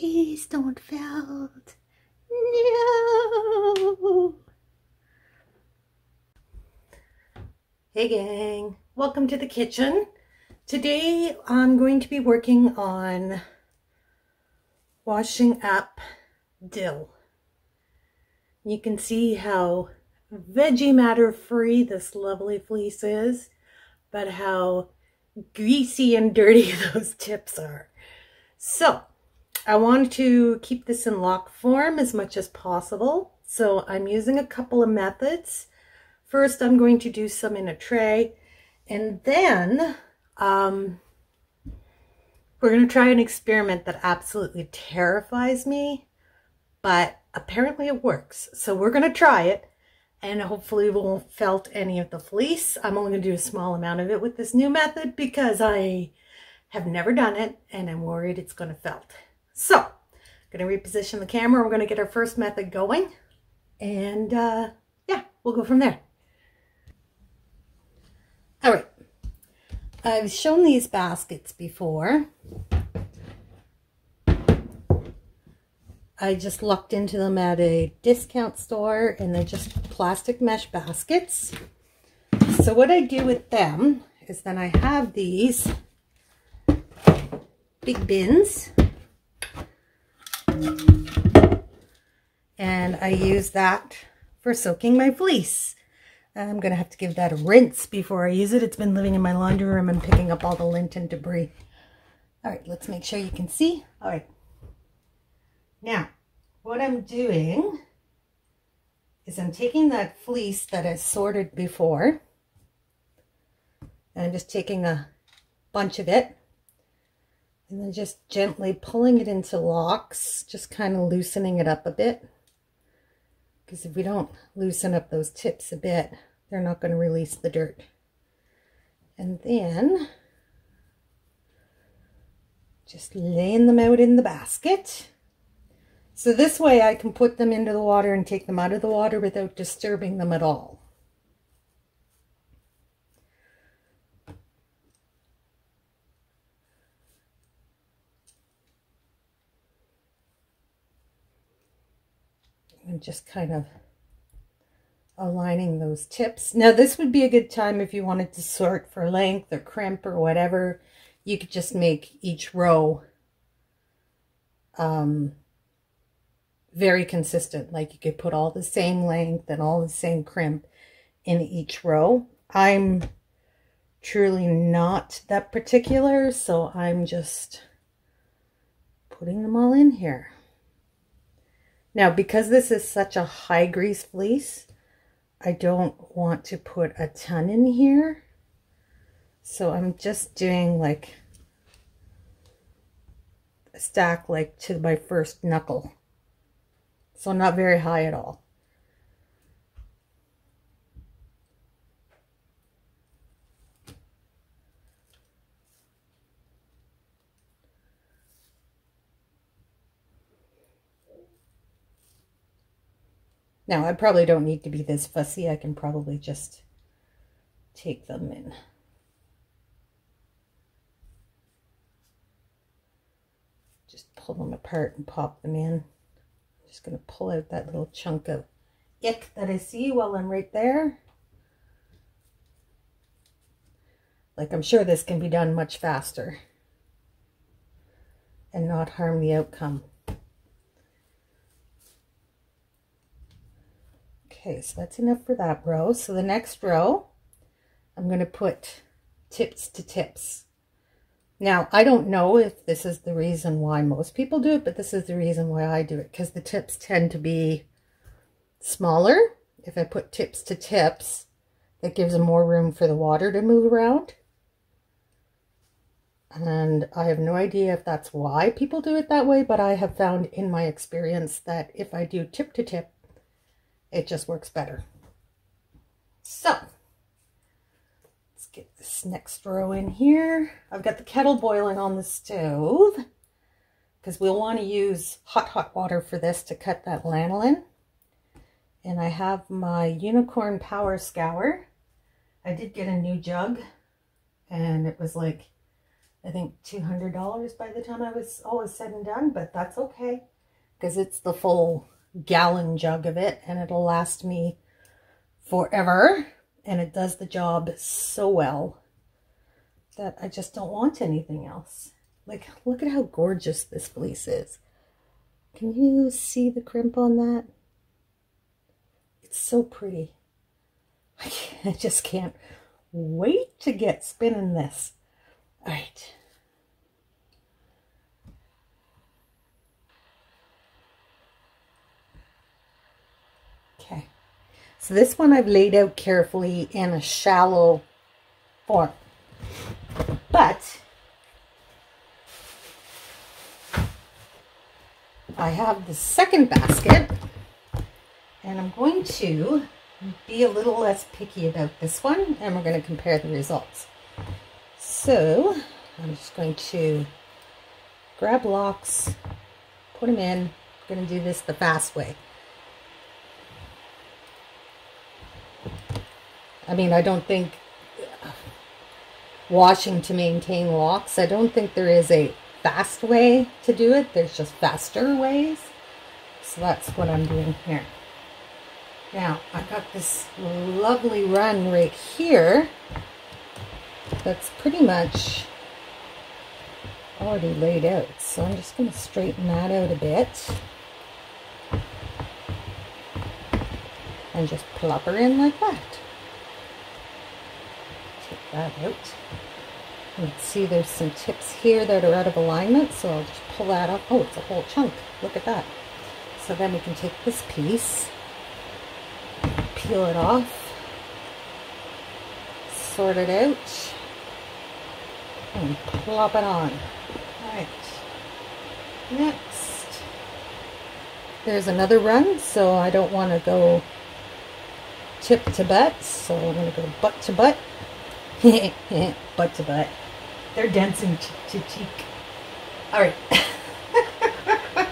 Please don't felt. No. Hey gang, welcome to the kitchen. Today I'm going to be working on washing up dill. You can see how veggie matter free this lovely fleece is, but how greasy and dirty those tips are. So I want to keep this in lock form as much as possible. So I'm using a couple of methods. First, I'm going to do some in a tray and then um, we're going to try an experiment that absolutely terrifies me, but apparently it works. So we're going to try it and hopefully we won't felt any of the fleece. I'm only going to do a small amount of it with this new method because I have never done it and I'm worried it's going to felt. So I'm going to reposition the camera. We're going to get our first method going and uh, yeah, we'll go from there. All right. I've shown these baskets before. I just lucked into them at a discount store and they're just plastic mesh baskets. So what I do with them is then I have these big bins and I use that for soaking my fleece. I'm going to have to give that a rinse before I use it. It's been living in my laundry room and picking up all the lint and debris. All right, let's make sure you can see. All right. Now, what I'm doing is I'm taking that fleece that I sorted before and I'm just taking a bunch of it and then just gently pulling it into locks, just kind of loosening it up a bit. Because if we don't loosen up those tips a bit, they're not going to release the dirt. And then just laying them out in the basket. So this way I can put them into the water and take them out of the water without disturbing them at all. Just kind of aligning those tips. Now this would be a good time if you wanted to sort for length or crimp or whatever. You could just make each row um, very consistent. Like you could put all the same length and all the same crimp in each row. I'm truly not that particular, so I'm just putting them all in here. Now, because this is such a high grease fleece, I don't want to put a ton in here. So I'm just doing like a stack like to my first knuckle. So not very high at all. Now, I probably don't need to be this fussy. I can probably just take them in. Just pull them apart and pop them in I'm just going to pull out that little chunk of ick that I see while I'm right there. Like I'm sure this can be done much faster and not harm the outcome. Okay, so that's enough for that row. So the next row, I'm going to put tips to tips. Now, I don't know if this is the reason why most people do it, but this is the reason why I do it, because the tips tend to be smaller. If I put tips to tips, that gives them more room for the water to move around. And I have no idea if that's why people do it that way, but I have found in my experience that if I do tip to tip, it just works better. So, let's get this next row in here. I've got the kettle boiling on the stove because we'll want to use hot, hot water for this to cut that lanolin. And I have my Unicorn Power Scour. I did get a new jug and it was like I think $200 by the time I was all said and done, but that's okay because it's the full gallon jug of it and it'll last me forever and it does the job so well that I just don't want anything else. Like, look at how gorgeous this fleece is. Can you see the crimp on that? It's so pretty. I just can't wait to get spinning this. All right. Okay. So this one I've laid out carefully in a shallow form. But I have the second basket and I'm going to be a little less picky about this one and we're going to compare the results. So I'm just going to grab locks, put them in. I'm going to do this the fast way. I mean, I don't think washing to maintain locks, I don't think there is a fast way to do it. There's just faster ways. So that's what I'm doing here. Now, I've got this lovely run right here that's pretty much already laid out. So I'm just going to straighten that out a bit. And just plop her in like that. That out. Can see there's some tips here that are out of alignment, so I'll just pull that up. Oh, it's a whole chunk. Look at that. So then we can take this piece peel it off, sort it out, and plop it on. Alright, next, there's another run, so I don't want to go tip to butt, so I'm going to go butt to butt, butt to butt. They're dancing cheek to cheek. Alright.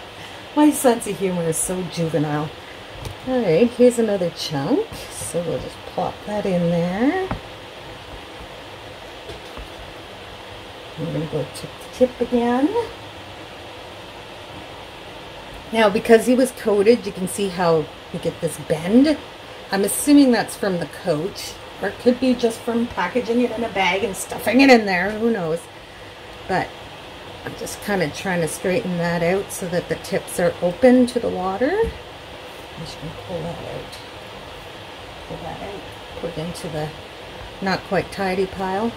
My sense of humor is so juvenile. Alright, here's another chunk. So we'll just plop that in there. I'm going to go tip to tip again. Now, because he was coated, you can see how you get this bend. I'm assuming that's from the coat, or it could be just from packaging it in a bag and stuffing it in there. Who knows? But I'm just kind of trying to straighten that out so that the tips are open to the water. I'm just going to pull that out. Pull that out. Put it into the not quite tidy pile.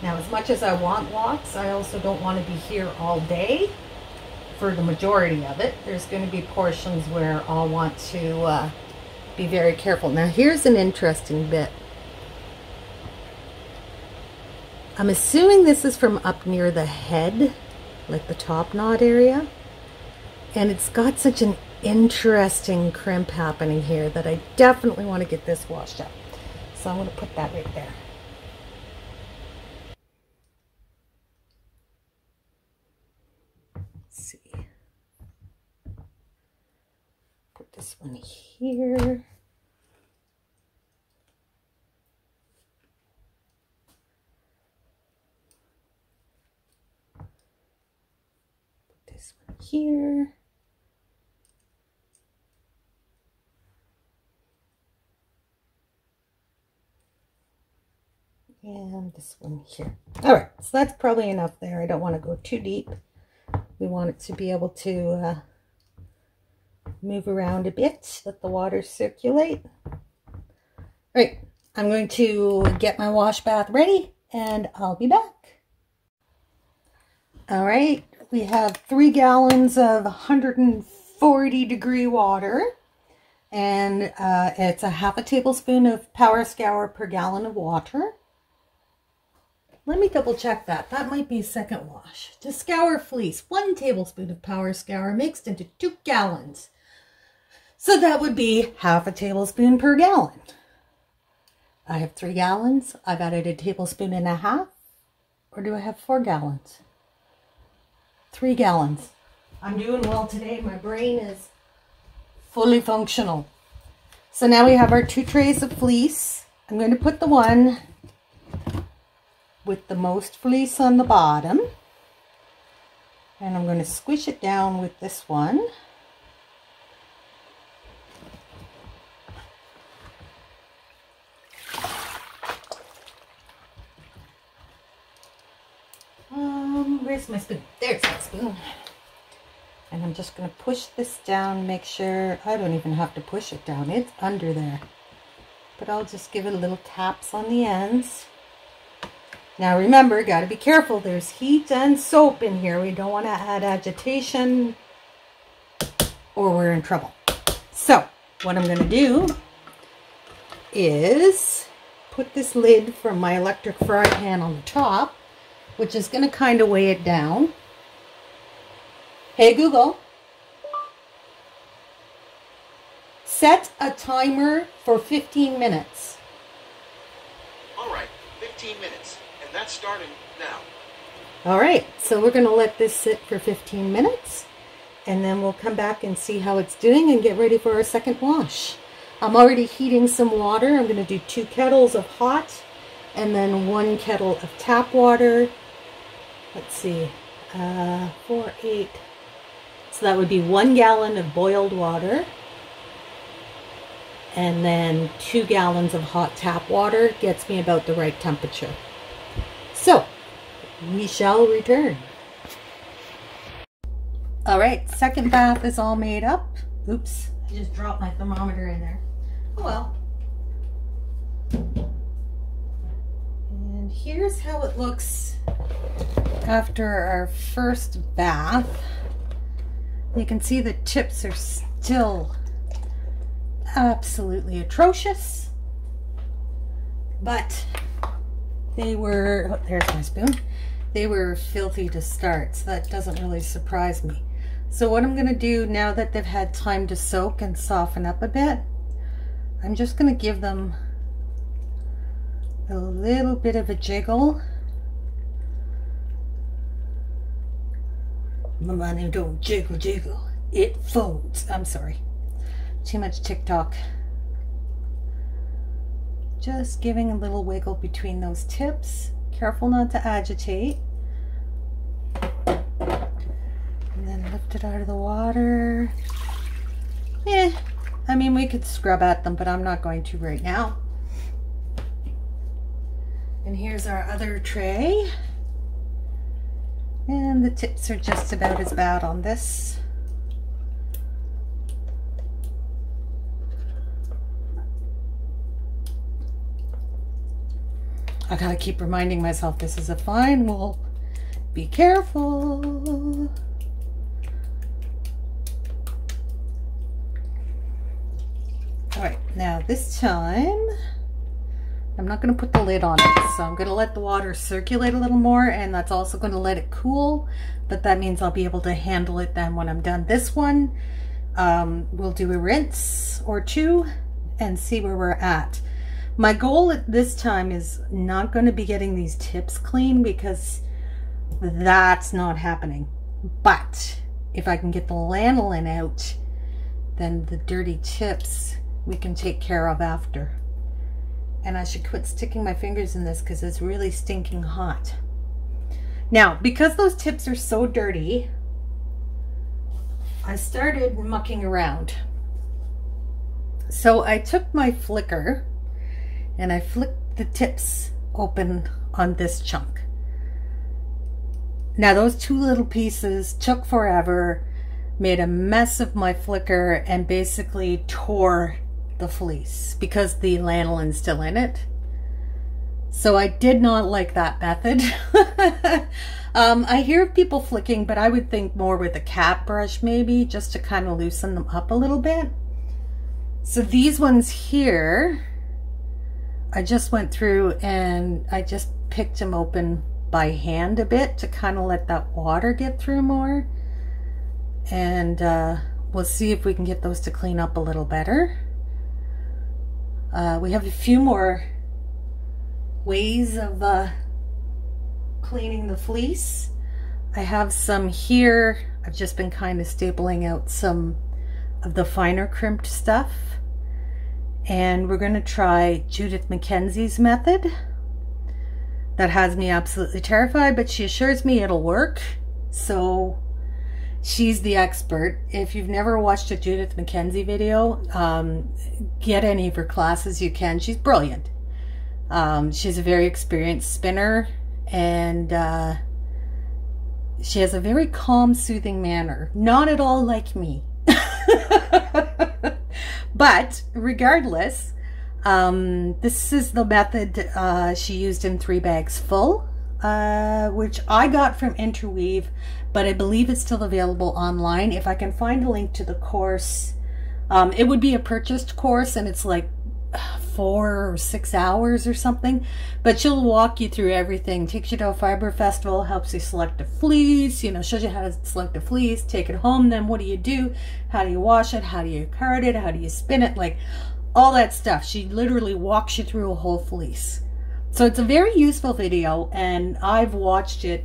Now, as much as I want locks, I also don't want to be here all day for the majority of it. There's going to be portions where I'll want to uh, be very careful. Now, here's an interesting bit. I'm assuming this is from up near the head, like the top knot area. And it's got such an interesting crimp happening here that I definitely want to get this washed up. So I'm going to put that right there. Let's see. Put this one here. here. And this one here. All right, so that's probably enough there. I don't want to go too deep. We want it to be able to uh, move around a bit, let the water circulate. All right, I'm going to get my wash bath ready and I'll be back. All right, we have three gallons of 140 degree water and uh, it's a half a tablespoon of power scour per gallon of water. Let me double check that. That might be a second wash. To scour fleece, one tablespoon of power scour mixed into two gallons. So that would be half a tablespoon per gallon. I have three gallons. I've added a tablespoon and a half. Or do I have four gallons? three gallons. I'm doing well today. My brain is fully functional. So now we have our two trays of fleece. I'm going to put the one with the most fleece on the bottom. And I'm going to squish it down with this one. Where's my spoon? There's my spoon. And I'm just going to push this down, make sure, I don't even have to push it down, it's under there. But I'll just give it a little taps on the ends. Now remember, got to be careful. There's heat and soap in here. We don't want to add agitation or we're in trouble. So what I'm going to do is put this lid from my electric fry pan on the top, which is going to kind of weigh it down. Hey Google, set a timer for 15 minutes. All right, 15 minutes. And that's starting now. All right, so we're going to let this sit for 15 minutes and then we'll come back and see how it's doing and get ready for our second wash. I'm already heating some water. I'm going to do two kettles of hot and then one kettle of tap water. Let's see, uh, four, eight. So that would be one gallon of boiled water and then two gallons of hot tap water gets me about the right temperature. So, we shall return. All right, second bath is all made up. Oops, I just dropped my thermometer in there. Oh well. Here's how it looks after our first bath. You can see the tips are still absolutely atrocious. But they were, oh, there's my spoon. They were filthy to start, so that doesn't really surprise me. So what I'm going to do now that they've had time to soak and soften up a bit, I'm just going to give them a little bit of a jiggle. My money don't jiggle jiggle, it folds. I'm sorry, too much TikTok. Just giving a little wiggle between those tips. Careful not to agitate. And then lift it out of the water. Yeah, I mean, we could scrub at them, but I'm not going to right now. And here's our other tray. And the tips are just about as bad on this. I gotta keep reminding myself this is a fine wool. Be careful. All right, now this time, I'm not gonna put the lid on it. So I'm gonna let the water circulate a little more and that's also gonna let it cool, but that means I'll be able to handle it then when I'm done. This one, um, we'll do a rinse or two and see where we're at. My goal at this time is not going to be getting these tips clean because that's not happening. But if I can get the lanolin out, then the dirty tips we can take care of after. And I should quit sticking my fingers in this because it's really stinking hot. Now, because those tips are so dirty, I started mucking around. So I took my flicker and I flicked the tips open on this chunk. Now those two little pieces took forever, made a mess of my flicker and basically tore the fleece because the lanolin's still in it. So I did not like that method. um, I hear of people flicking, but I would think more with a cat brush maybe, just to kind of loosen them up a little bit. So these ones here, I just went through and I just picked them open by hand a bit to kind of let that water get through more. And uh, we'll see if we can get those to clean up a little better. Uh, we have a few more ways of uh, cleaning the fleece. I have some here. I've just been kind of stapling out some of the finer crimped stuff. and we're going to try Judith MacKenzie's method. That has me absolutely terrified, but she assures me it'll work. So she's the expert. If you've never watched a Judith MacKenzie video, um, get any of her classes you can. She's brilliant. Um, she's a very experienced spinner and uh, she has a very calm, soothing manner. Not at all like me. but regardless, um, this is the method uh, she used in three bags full, uh, which I got from Interweave, but I believe it's still available online. If I can find a link to the course, um, it would be a purchased course, and it's like four or six hours or something. But she'll walk you through everything. Takes you to a fiber festival, helps you select a fleece, you know, shows you how to select a fleece, take it home. Then what do you do? How do you wash it? How do you card it? How do you spin it? Like all that stuff. She literally walks you through a whole fleece. So it's a very useful video and I've watched it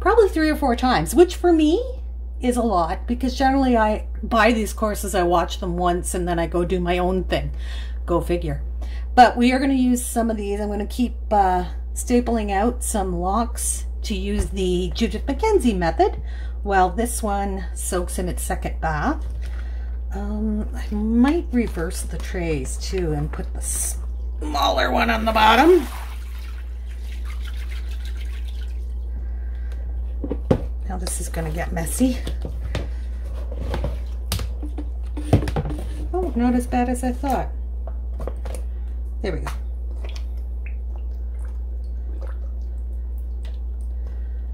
probably three or four times, which for me is a lot because generally I buy these courses, I watch them once and then I go do my own thing. Go figure. But we are going to use some of these. I'm going to keep uh, stapling out some locks to use the Judith MacKenzie method while this one soaks in its second bath. Um, I might reverse the trays too and put the smaller one on the bottom. Now this is going to get messy. Oh, not as bad as I thought. There we go.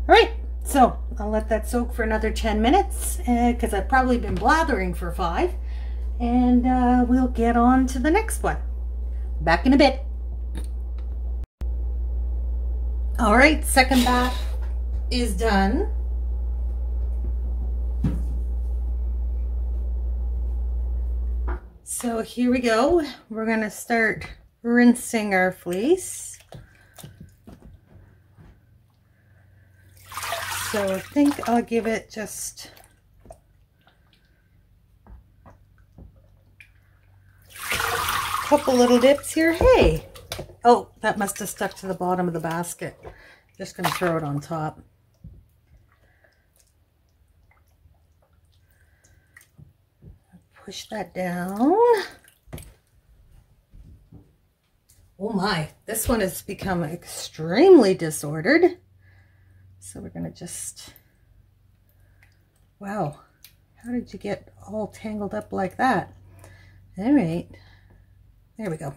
All right, so I'll let that soak for another 10 minutes because uh, I've probably been blathering for five. And uh, we'll get on to the next one. Back in a bit. All right, second bath is done. So here we go. We're to start rinsing our fleece. So I think I'll give it just couple little dips here. Hey! Oh, that must have stuck to the bottom of the basket. Just going to throw it on top. push that down. Oh my, this one has become extremely disordered. So we're going to just, wow, how did you get all tangled up like that? All right, there we go.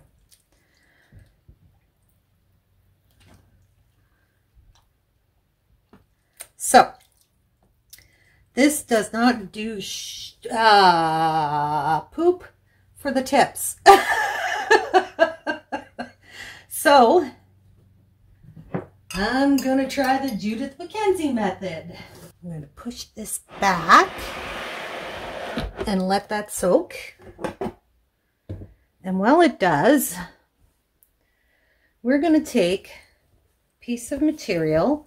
So, this does not do uh, poop for the tips. so, I'm going to try the Judith MacKenzie method. I'm going to push this back and let that soak. And while it does, we're going to take a piece of material.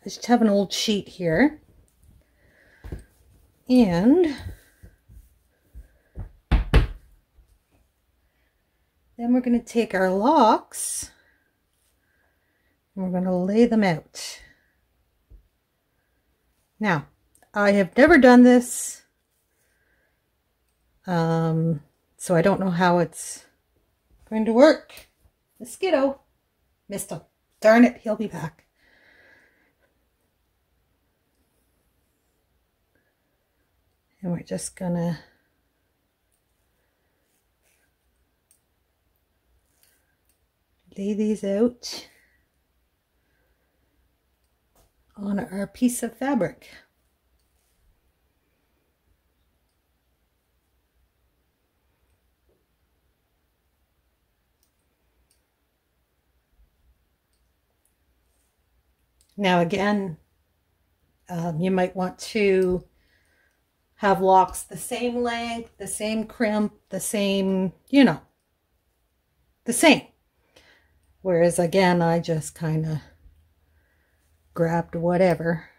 I just have an old sheet here. And then we're going to take our locks and we're going to lay them out. Now, I have never done this, um, so I don't know how it's going to work. Mosquito. Missed him. Darn it, he'll be back. and we're just gonna lay these out on our piece of fabric. Now again, um, you might want to have locks the same length, the same crimp, the same, you know, the same. Whereas again, I just kind of grabbed whatever.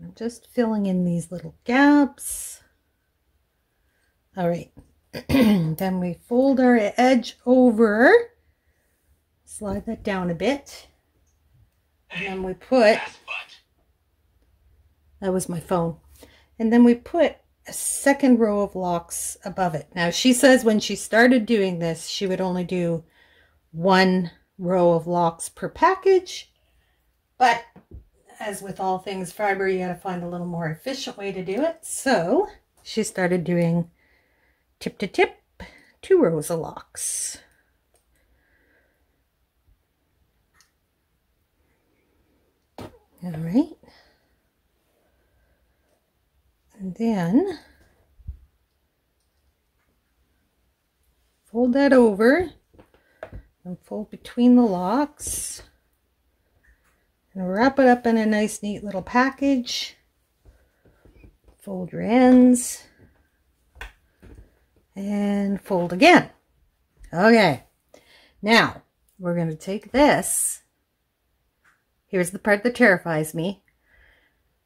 I'm just filling in these little gaps. All right, then we fold our edge over, slide that down a bit, and then we put, that was my phone, and then we put a second row of locks above it. Now she says when she started doing this, she would only do one row of locks per package, but as with all things fiber, you got to find a little more efficient way to do it. So she started doing tip to tip, two rows of locks. All right. And then fold that over and fold between the locks and wrap it up in a nice neat little package. Fold your ends and fold again. Okay, now we're going to take this. Here's the part that terrifies me.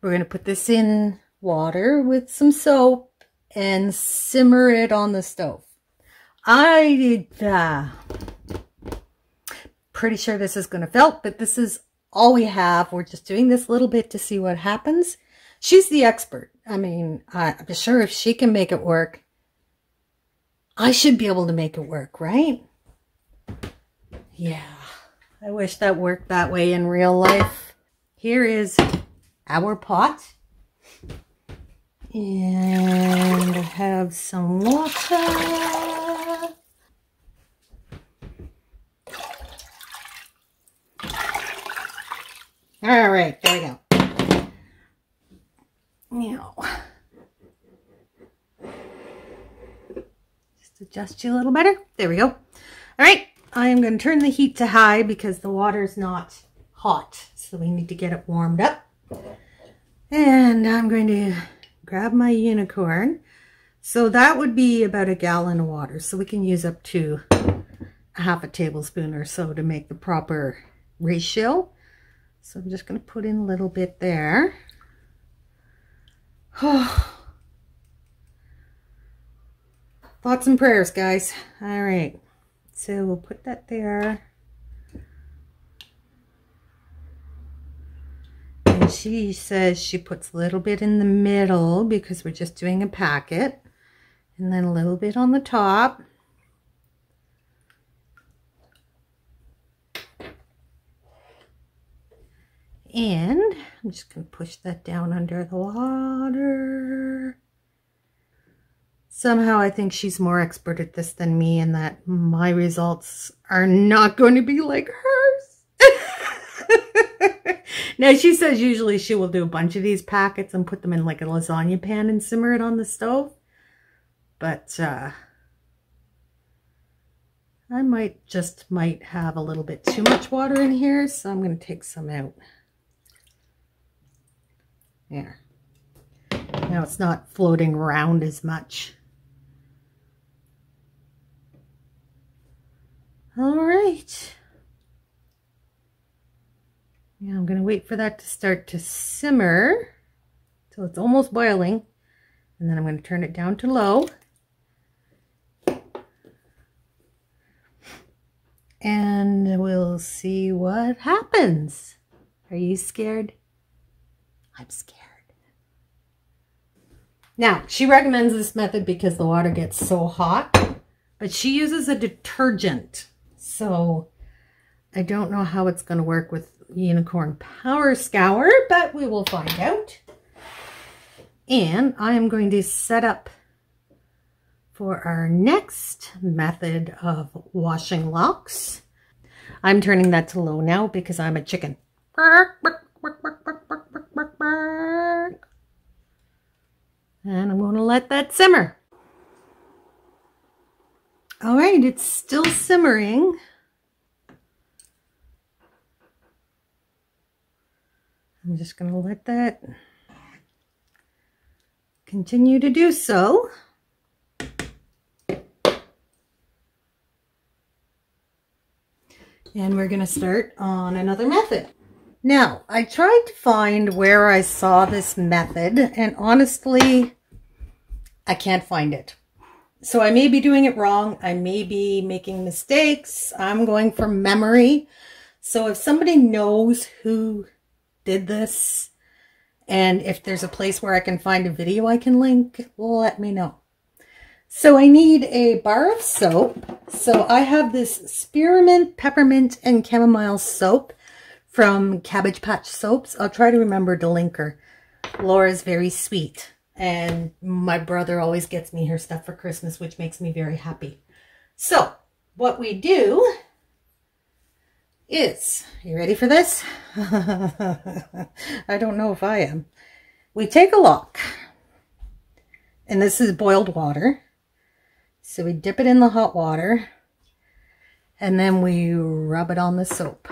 We're going to put this in water with some soap and simmer it on the stove. I did, uh, pretty sure this is going to felt, but this is all we have. We're just doing this little bit to see what happens. She's the expert. I mean, I'm sure if she can make it work, I should be able to make it work, right? Yeah, I wish that worked that way in real life. Here is our pot. And I have some water. All right, there we go. Now, just adjust you a little better. There we go. All right, I am going to turn the heat to high because the water is not hot. So we need to get it warmed up. And I'm going to grab my unicorn. So that would be about a gallon of water. So we can use up to a half a tablespoon or so to make the proper ratio. So I'm just going to put in a little bit there. Thoughts and prayers, guys. All right. So we'll put that there. And she says she puts a little bit in the middle because we're just doing a packet. And then a little bit on the top. And I'm just going to push that down under the water. Somehow I think she's more expert at this than me and that my results are not going to be like hers. now she says usually she will do a bunch of these packets and put them in like a lasagna pan and simmer it on the stove. But uh, I might just might have a little bit too much water in here, so I'm going to take some out. There. Now it's not floating around as much. All right. Yeah, I'm going to wait for that to start to simmer till it's almost boiling. And then I'm going to turn it down to low. And we'll see what happens. Are you scared? I'm scared. Now, she recommends this method because the water gets so hot, but she uses a detergent. So I don't know how it's going to work with Unicorn Power Scour, but we will find out. And I am going to set up for our next method of washing locks. I'm turning that to low now because I'm a chicken. And I'm going to let that simmer. All right, it's still simmering. I'm just going to let that continue to do so. And we're going to start on another method. Now, I tried to find where I saw this method, and honestly, I can't find it. So I may be doing it wrong. I may be making mistakes. I'm going from memory. So if somebody knows who did this and if there's a place where I can find a video I can link, let me know. So I need a bar of soap. So I have this spearmint, peppermint, and chamomile soap from Cabbage Patch Soaps. I'll try to remember to link her. Laura's very sweet. And my brother always gets me her stuff for Christmas, which makes me very happy. So what we do is, you ready for this? I don't know if I am. We take a look, and this is boiled water. So we dip it in the hot water, and then we rub it on the soap.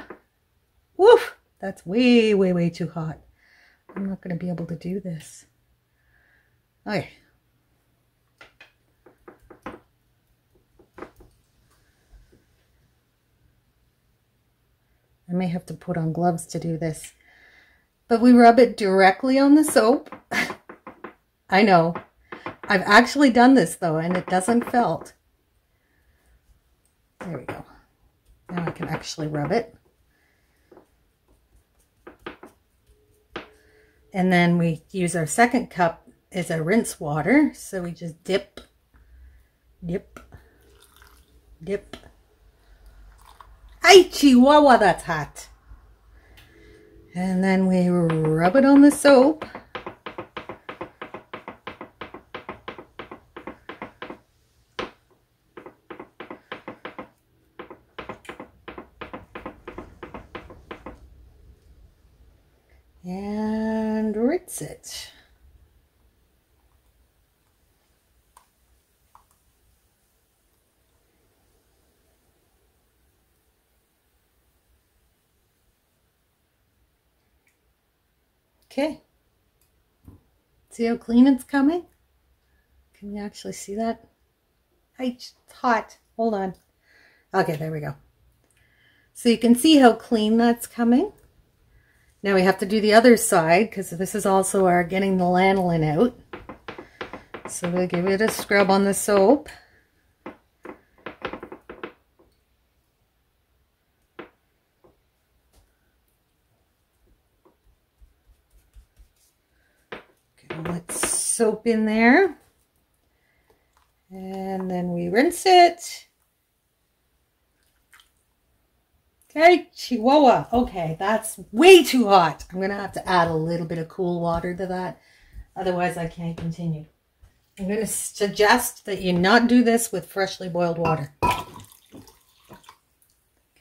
Woof! That's way, way, way too hot. I'm not going to be able to do this. Okay. I may have to put on gloves to do this. But we rub it directly on the soap. I know. I've actually done this though, and it doesn't felt. There we go. Now I can actually rub it. And then we use our second cup as a rinse water. So we just dip, dip, dip. Ay, chihuahua, that's hot. And then we rub it on the soap. And rinse it. Okay. See how clean it's coming? Can you actually see that? It's hot. Hold on. Okay, there we go. So you can see how clean that's coming. Now we have to do the other side because this is also our getting the lanolin out. So we'll give it a scrub on the soap. Soap in there. And then we rinse it. Okay, Chihuahua. Okay, that's way too hot. I'm going to have to add a little bit of cool water to that. Otherwise, I can't continue. I'm going to suggest that you not do this with freshly boiled water.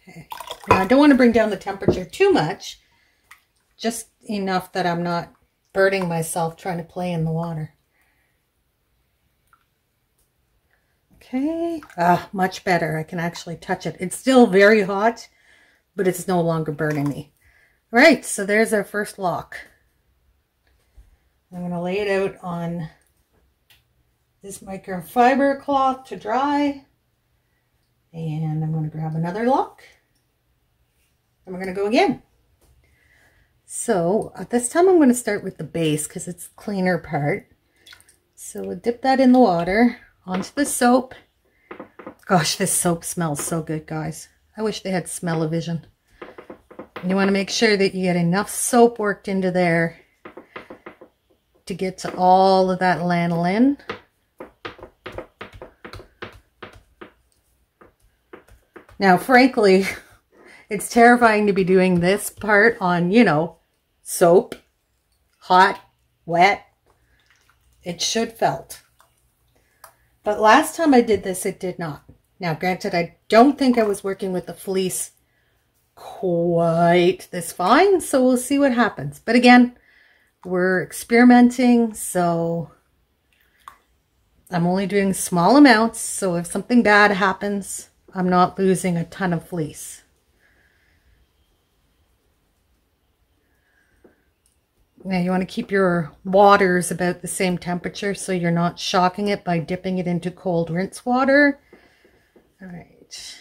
Okay. Now, I don't want to bring down the temperature too much. Just enough that I'm not burning myself trying to play in the water. Okay, ah, much better. I can actually touch it. It's still very hot, but it's no longer burning me. All right, so there's our first lock. I'm going to lay it out on this microfiber cloth to dry. And I'm going to grab another lock. And we're going to go again. So at this time I'm going to start with the base because it's cleaner part. So we'll dip that in the water onto the soap. Gosh, this soap smells so good, guys. I wish they had smell-o-vision. You want to make sure that you get enough soap worked into there to get to all of that lanolin. Now, frankly, it's terrifying to be doing this part on, you know, soap, hot, wet. It should felt. But last time I did this, it did not. Now, granted, I don't think I was working with the fleece quite this fine, so we'll see what happens. But again, we're experimenting, so I'm only doing small amounts, so if something bad happens, I'm not losing a ton of fleece. Now you want to keep your waters about the same temperature so you're not shocking it by dipping it into cold rinse water. All right.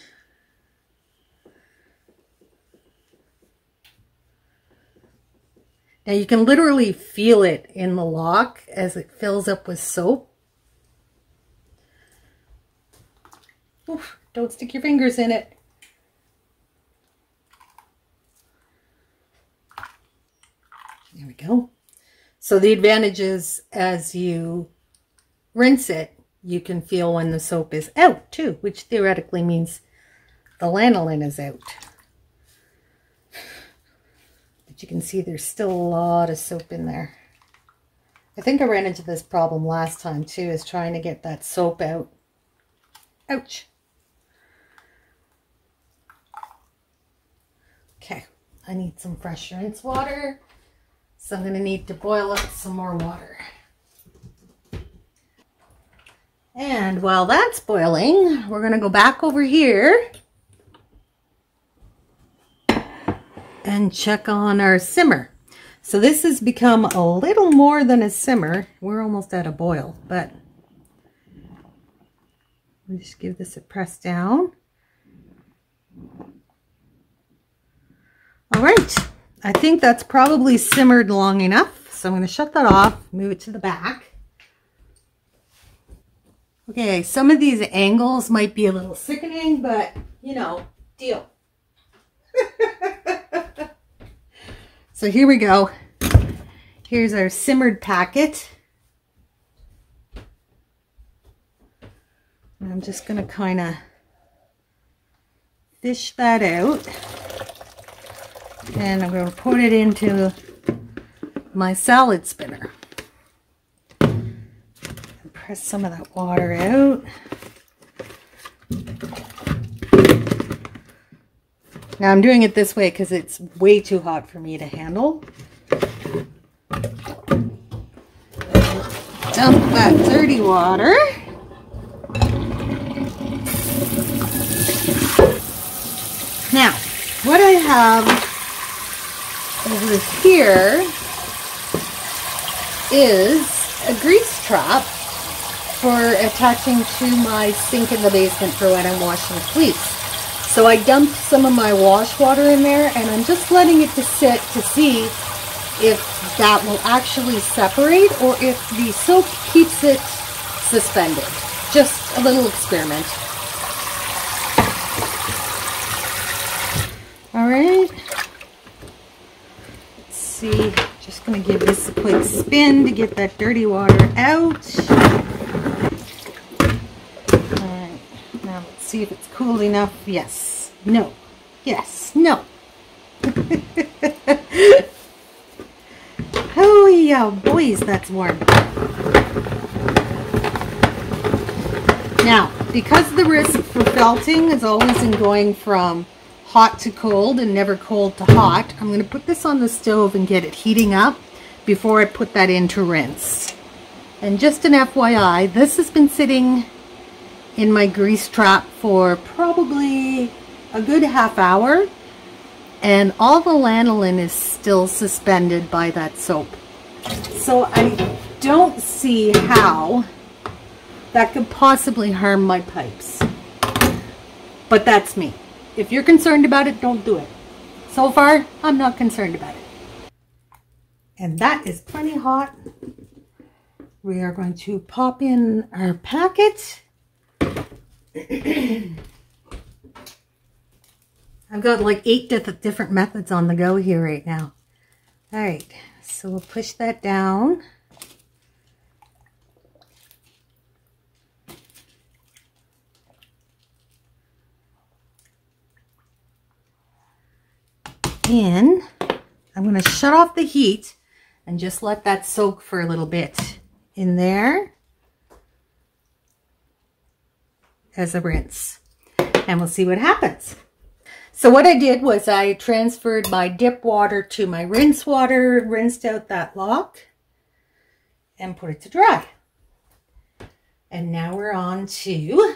Now you can literally feel it in the lock as it fills up with soap. Oof, don't stick your fingers in it. There we go. So the advantage is as you rinse it, you can feel when the soap is out too, which theoretically means the lanolin is out. But you can see there's still a lot of soap in there. I think I ran into this problem last time too, is trying to get that soap out. Ouch. Okay, I need some fresh rinse water. So I'm going to need to boil up some more water. And while that's boiling, we're going to go back over here and check on our simmer. So this has become a little more than a simmer. We're almost at a boil, but we'll just give this a press down. All right, I think that's probably simmered long enough. So I'm going to shut that off, move it to the back. Okay, some of these angles might be a little sickening, but you know, deal. so here we go. Here's our simmered packet. I'm just going to kind of fish that out. And I'm going to put it into my salad spinner. And press some of that water out. Now I'm doing it this way because it's way too hot for me to handle. Dump that dirty water. Now, what I have over here is a grease trap for attaching to my sink in the basement for when I'm washing fleece. So I dumped some of my wash water in there and I'm just letting it to sit to see if that will actually separate or if the soap keeps it suspended. Just a little experiment. All right see. Just going to give this a quick spin to get that dirty water out. Alright, now let's see if it's cool enough. Yes. No. Yes. No. oh yeah, boys, that's warm. Now, because the risk for felting is always in going from hot to cold and never cold to hot. I'm going to put this on the stove and get it heating up before I put that in to rinse. And just an FYI, this has been sitting in my grease trap for probably a good half hour and all the lanolin is still suspended by that soap. So I don't see how that could possibly harm my pipes. But that's me. If you're concerned about it, don't do it. So far, I'm not concerned about it. And that is plenty hot. We are going to pop in our packet. I've got like eight different methods on the go here right now. All right, so we'll push that down. In. I'm going to shut off the heat and just let that soak for a little bit in there as a rinse. And we'll see what happens. So what I did was I transferred my dip water to my rinse water, rinsed out that lock, and put it to dry. And now we're on to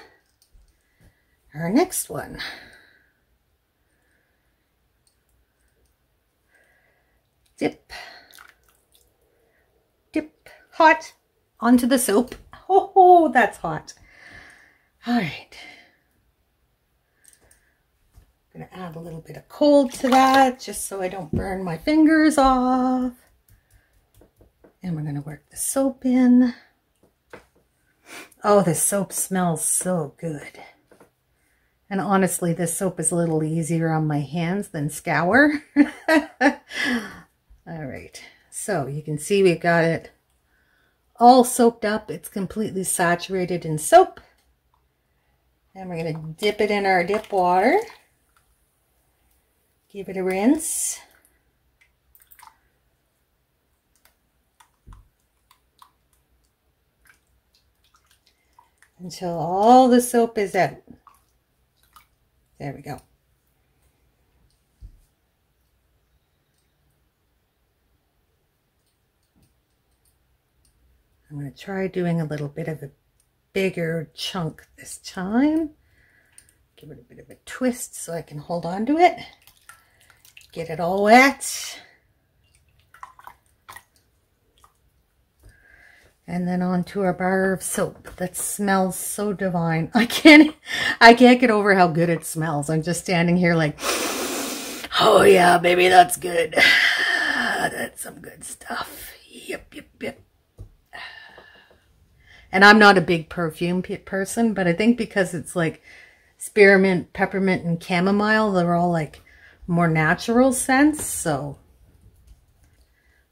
our next one. Dip, dip, hot onto the soap. Oh, that's hot. All right. I'm going to add a little bit of cold to that just so I don't burn my fingers off. And we're going to work the soap in. Oh, the soap smells so good. And honestly, this soap is a little easier on my hands than scour. All right, so you can see we've got it all soaked up. It's completely saturated in soap. And we're going to dip it in our dip water. Give it a rinse. Until all the soap is out. There we go. I'm going to try doing a little bit of a bigger chunk this time. Give it a bit of a twist so I can hold on to it. Get it all wet. And then onto our bar of soap that smells so divine. I can't, I can't get over how good it smells. I'm just standing here like, oh yeah, baby, that's good. That's some good stuff. Yep, yep, yep. And I'm not a big perfume person, but I think because it's like spearmint, peppermint, and chamomile, they're all like more natural scents. So,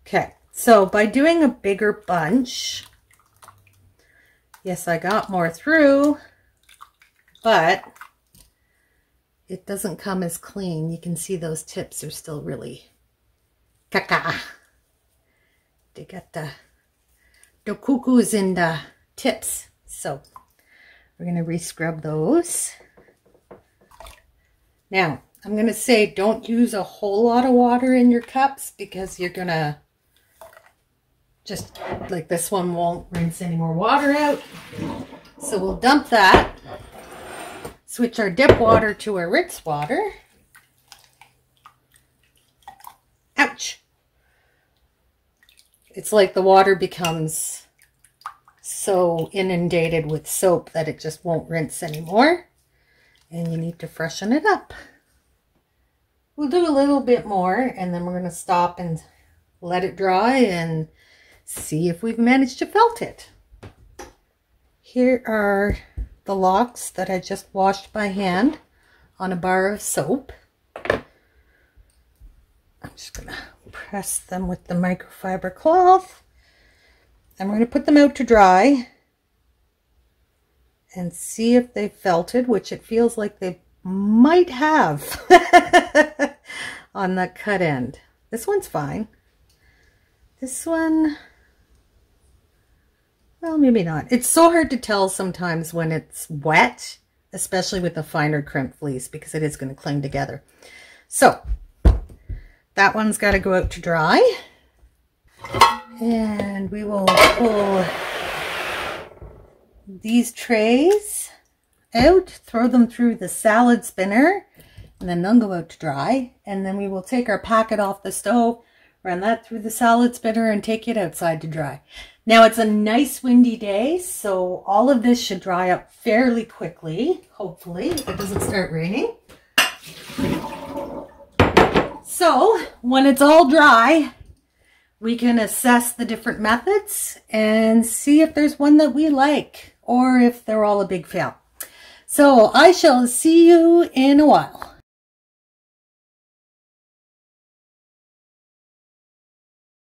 okay. So by doing a bigger bunch, yes, I got more through, but it doesn't come as clean. You can see those tips are still really caca. They got the, the cuckoos in the tips. So we're going to rescrub those. Now, I'm going to say don't use a whole lot of water in your cups because you're going to just like this one won't rinse any more water out. So we'll dump that. Switch our dip water to our rinse water. Ouch. It's like the water becomes so inundated with soap that it just won't rinse anymore. And you need to freshen it up. We'll do a little bit more and then we're going to stop and let it dry and see if we've managed to felt it. Here are the locks that I just washed by hand on a bar of soap. I'm just going to press them with the microfiber cloth. I'm going to put them out to dry and see if they felted, which it feels like they might have on the cut end. This one's fine. This one, well, maybe not. It's so hard to tell sometimes when it's wet, especially with the finer crimp fleece, because it is going to cling together. So, that one's got to go out to dry. And we will pull these trays out, throw them through the salad spinner, and then they'll go out to dry. And then we will take our packet off the stove, run that through the salad spinner, and take it outside to dry. Now it's a nice windy day, so all of this should dry up fairly quickly, hopefully, if it doesn't start raining. So when it's all dry, we can assess the different methods and see if there's one that we like or if they're all a big fail. So I shall see you in a while.